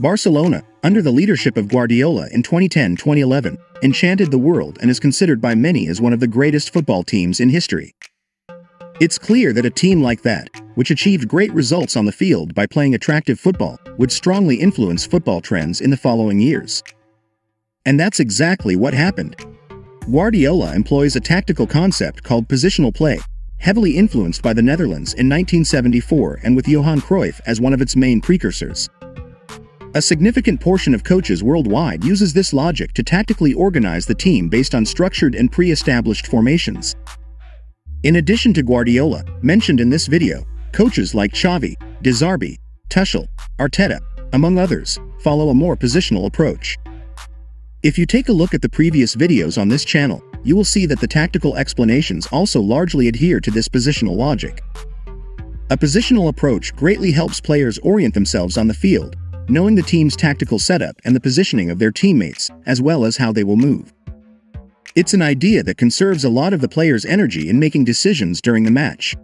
Barcelona, under the leadership of Guardiola in 2010-2011, enchanted the world and is considered by many as one of the greatest football teams in history. It's clear that a team like that, which achieved great results on the field by playing attractive football, would strongly influence football trends in the following years. And that's exactly what happened. Guardiola employs a tactical concept called positional play, heavily influenced by the Netherlands in 1974 and with Johan Cruyff as one of its main precursors. A significant portion of coaches worldwide uses this logic to tactically organize the team based on structured and pre-established formations. In addition to Guardiola, mentioned in this video, coaches like Xavi, De Zerbi, Tuchel, Arteta, among others, follow a more positional approach. If you take a look at the previous videos on this channel, you will see that the tactical explanations also largely adhere to this positional logic. A positional approach greatly helps players orient themselves on the field, knowing the team's tactical setup and the positioning of their teammates, as well as how they will move. It's an idea that conserves a lot of the player's energy in making decisions during the match.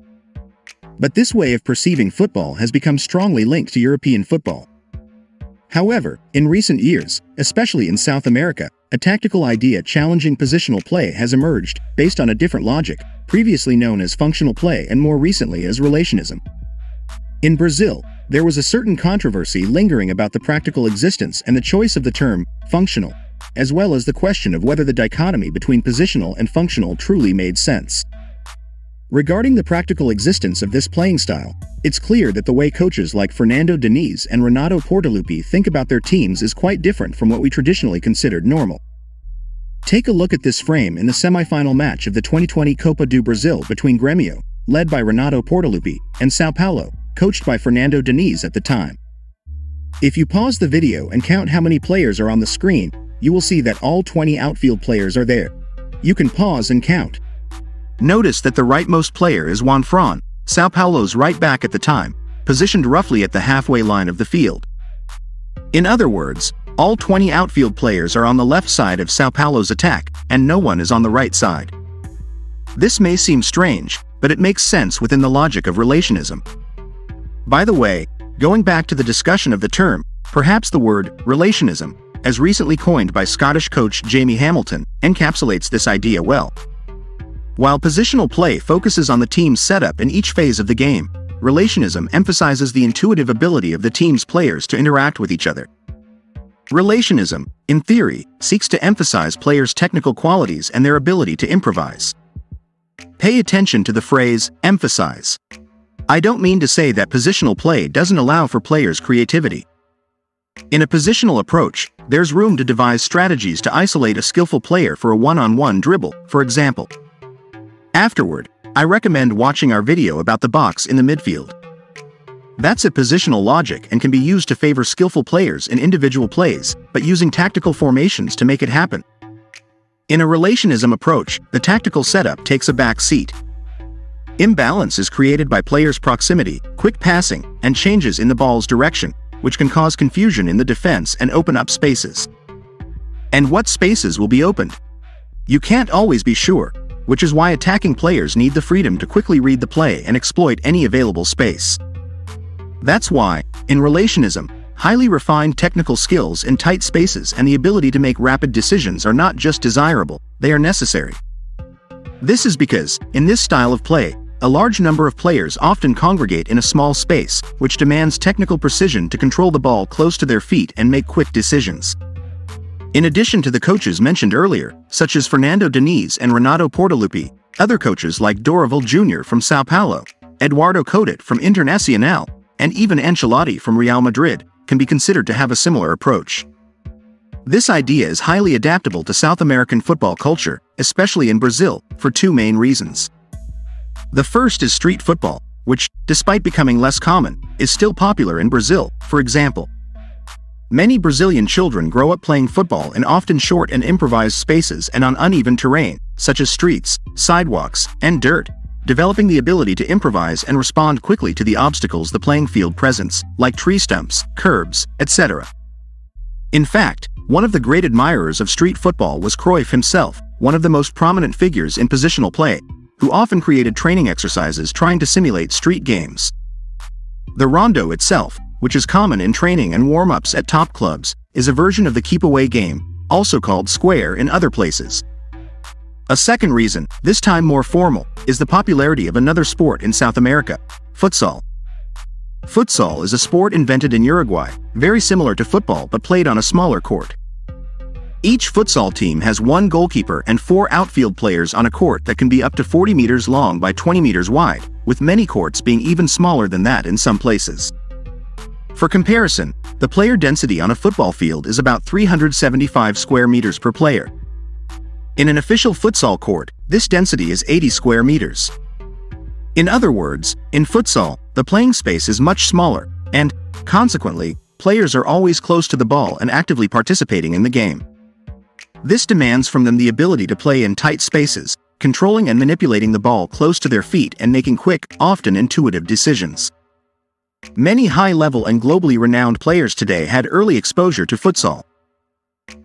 But this way of perceiving football has become strongly linked to European football. However, in recent years, especially in South America, a tactical idea challenging positional play has emerged, based on a different logic, previously known as functional play and more recently as relationism. In Brazil, there was a certain controversy lingering about the practical existence and the choice of the term functional, as well as the question of whether the dichotomy between positional and functional truly made sense. Regarding the practical existence of this playing style, it's clear that the way coaches like Fernando Diniz and Renato Portaluppi think about their teams is quite different from what we traditionally considered normal. Take a look at this frame in the semi-final match of the 2020 Copa do Brasil between Grêmio, led by Renato Portaluppi, and Sao Paulo, coached by Fernando Diniz at the time. If you pause the video and count how many players are on the screen, you will see that all 20 outfield players are there. You can pause and count. Notice that the rightmost player is Juan Fran, Sao Paulo's right back at the time, positioned roughly at the halfway line of the field. In other words, all 20 outfield players are on the left side of Sao Paulo's attack, and no one is on the right side. This may seem strange, but it makes sense within the logic of relationism. By the way, going back to the discussion of the term, perhaps the word relationism, as recently coined by Scottish coach Jamie Hamilton, encapsulates this idea well. While positional play focuses on the team's setup in each phase of the game, relationism emphasizes the intuitive ability of the team's players to interact with each other. Relationism, in theory, seeks to emphasize players' technical qualities and their ability to improvise. Pay attention to the phrase, emphasize. I don't mean to say that positional play doesn't allow for players' creativity. In a positional approach, there's room to devise strategies to isolate a skillful player for a one-on-one -on -one dribble, for example. Afterward, I recommend watching our video about the box in the midfield. That's a positional logic and can be used to favor skillful players in individual plays, but using tactical formations to make it happen. In a relationism approach, the tactical setup takes a back seat. Imbalance is created by players' proximity, quick passing, and changes in the ball's direction, which can cause confusion in the defense and open up spaces. And what spaces will be opened? You can't always be sure, which is why attacking players need the freedom to quickly read the play and exploit any available space. That's why, in relationism, highly refined technical skills in tight spaces and the ability to make rapid decisions are not just desirable, they are necessary. This is because, in this style of play, a large number of players often congregate in a small space, which demands technical precision to control the ball close to their feet and make quick decisions. In addition to the coaches mentioned earlier, such as Fernando Diniz and Renato Portaluppi, other coaches like Dorival Jr. from Sao Paulo, Eduardo Coudet from Internacional, and even Ancelotti from Real Madrid, can be considered to have a similar approach. This idea is highly adaptable to South American football culture, especially in Brazil, for two main reasons. The first is street football, which, despite becoming less common, is still popular in Brazil, for example. Many Brazilian children grow up playing football in often short and improvised spaces and on uneven terrain, such as streets, sidewalks, and dirt, developing the ability to improvise and respond quickly to the obstacles the playing field presents, like tree stumps, curbs, etc. In fact, one of the great admirers of street football was Cruyff himself, one of the most prominent figures in positional play, who often created training exercises trying to simulate street games. The rondo itself, which is common in training and warm-ups at top clubs, is a version of the keep-away game, also called square in other places. A second reason, this time more formal, is the popularity of another sport in South America, futsal. Futsal is a sport invented in Uruguay, very similar to football but played on a smaller court. Each futsal team has one goalkeeper and four outfield players on a court that can be up to 40 meters long by 20 meters wide, with many courts being even smaller than that in some places. For comparison, the player density on a football field is about 375 square meters per player. In an official futsal court, this density is 80 square meters. In other words, in futsal, the playing space is much smaller, and, consequently, players are always close to the ball and actively participating in the game. This demands from them the ability to play in tight spaces, controlling and manipulating the ball close to their feet and making quick, often intuitive decisions. Many high-level and globally renowned players today had early exposure to futsal.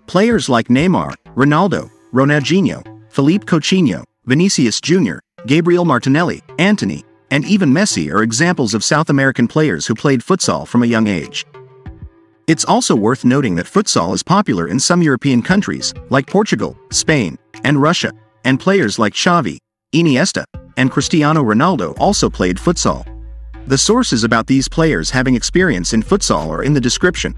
Players like Neymar, Ronaldo, Ronaldinho, Philippe Coutinho, Vinicius Jr., Gabriel Martinelli, Antony, and even Messi are examples of South American players who played futsal from a young age. It's also worth noting that futsal is popular in some European countries, like Portugal, Spain, and Russia, and players like Xavi, Iniesta, and Cristiano Ronaldo also played futsal. The sources about these players having experience in futsal are in the description.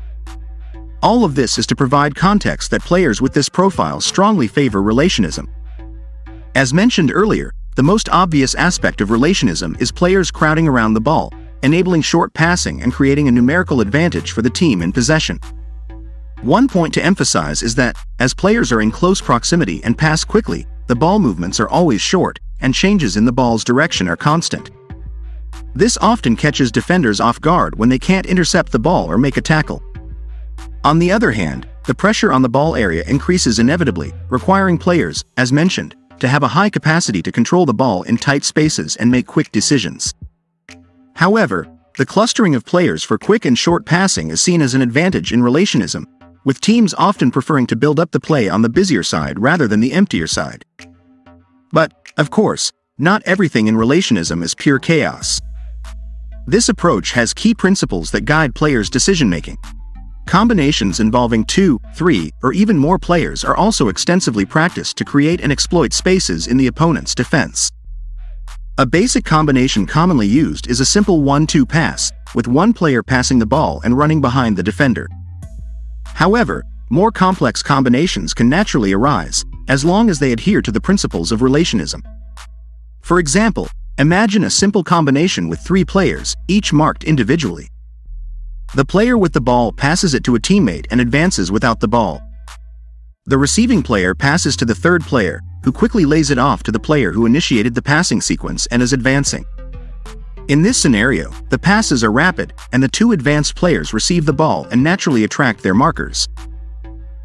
All of this is to provide context that players with this profile strongly favor relationism. As mentioned earlier, the most obvious aspect of relationism is players crowding around the ball, enabling short passing and creating a numerical advantage for the team in possession. One point to emphasize is that, as players are in close proximity and pass quickly, the ball movements are always short, and changes in the ball's direction are constant. This often catches defenders off guard when they can't intercept the ball or make a tackle. On the other hand, the pressure on the ball area increases inevitably, requiring players, as mentioned, to have a high capacity to control the ball in tight spaces and make quick decisions. However, the clustering of players for quick and short passing is seen as an advantage in relationism, with teams often preferring to build up the play on the busier side rather than the emptier side. But, of course, not everything in relationism is pure chaos. This approach has key principles that guide players' decision-making. Combinations involving two, three, or even more players are also extensively practiced to create and exploit spaces in the opponent's defense. A basic combination commonly used is a simple 1-2 pass, with one player passing the ball and running behind the defender. However, more complex combinations can naturally arise, as long as they adhere to the principles of relationism. For example, Imagine a simple combination with three players, each marked individually. The player with the ball passes it to a teammate and advances without the ball. The receiving player passes to the third player, who quickly lays it off to the player who initiated the passing sequence and is advancing. In this scenario, the passes are rapid, and the two advanced players receive the ball and naturally attract their markers.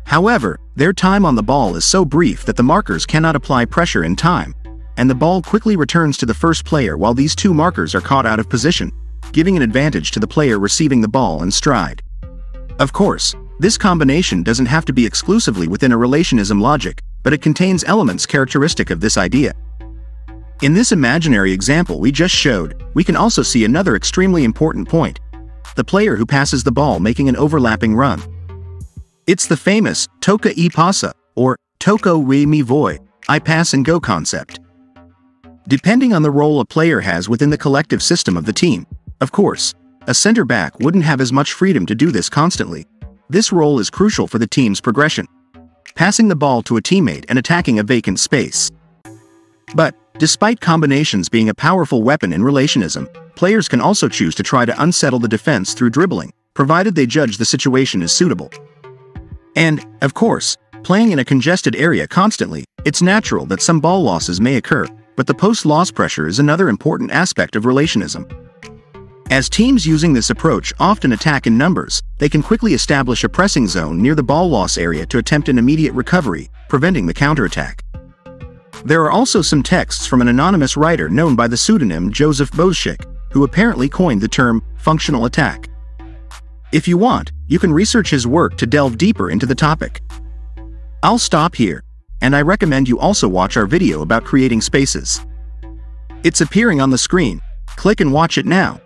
However, their time on the ball is so brief that the markers cannot apply pressure in time, and the ball quickly returns to the first player while these two markers are caught out of position, giving an advantage to the player receiving the ball in stride. Of course, this combination doesn't have to be exclusively within a relationism logic, but it contains elements characteristic of this idea. In this imaginary example we just showed, we can also see another extremely important point. The player who passes the ball making an overlapping run. It's the famous toka e passa, or toco y me voy, I pass and go concept. Depending on the role a player has within the collective system of the team, of course, a center back wouldn't have as much freedom to do this constantly. This role is crucial for the team's progression. Passing the ball to a teammate and attacking a vacant space. But, despite combinations being a powerful weapon in relationism, players can also choose to try to unsettle the defense through dribbling, provided they judge the situation is suitable. And, of course, playing in a congested area constantly, it's natural that some ball losses may occur, but the post-loss pressure is another important aspect of relationism. As teams using this approach often attack in numbers, they can quickly establish a pressing zone near the ball loss area to attempt an immediate recovery, preventing the counterattack. There are also some texts from an anonymous writer known by the pseudonym Joseph Bozsik, who apparently coined the term functional attack. If you want, you can research his work to delve deeper into the topic. I'll stop here and I recommend you also watch our video about creating spaces. It's appearing on the screen, click and watch it now.